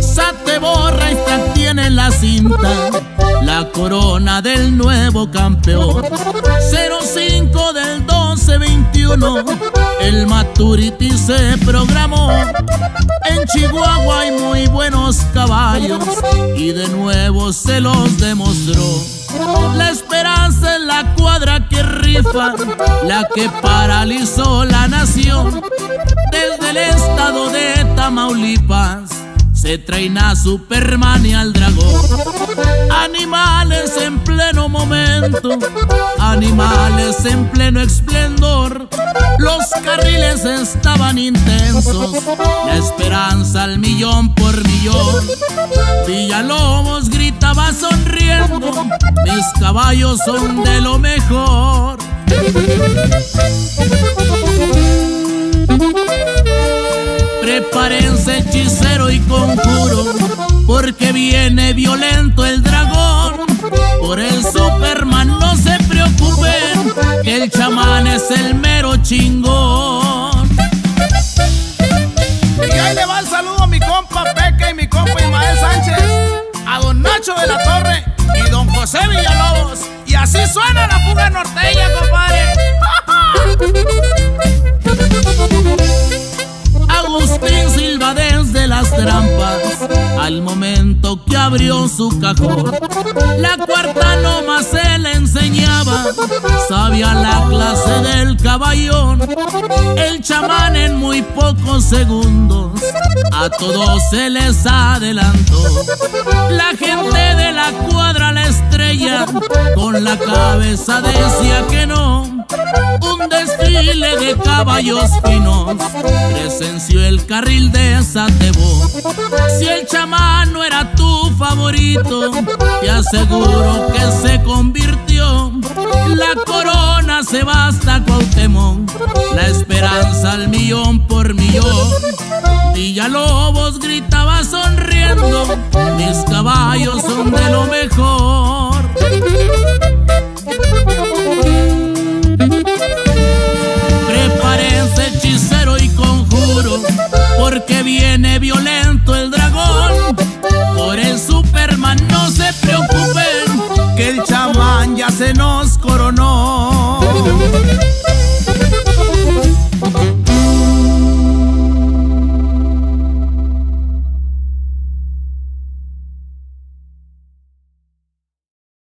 Sate borra y tiene la cinta, la corona del nuevo campeón. 05 del 1221, el Maturity se programó. En Chihuahua hay muy buenos caballos y de nuevo se los demostró. La esperanza en la cuadra que rifa, la que paralizó la nación. Desde el estado de Tamaulipas se traina Superman y al dragón. Animales en pleno momento, animales en pleno esplendor. Los carriles estaban intensos, la esperanza al millón por millón. Villalobos gritaba mis caballos son de lo mejor. Prepárense hechicero y conjuro, porque viene violento el dragón. Por el Superman no se preocupen, el chamán es el mero chingón. Suena la fuga norteña, compadre. Agustín Silva desde las trampas, al momento que abrió su cajón, la cuarta nomás se le enseñaba, sabía la clase del caballón, chamán en muy pocos segundos, a todos se les adelantó, la gente de la cuadra la estrella, con la cabeza decía que no, un desfile de caballos finos presenció el carril de Satebo. Si el chamán no era tu favorito, te aseguro que se convirtió. La corona se basta Cuauhtémoc, la Villalobos gritaba sonriendo,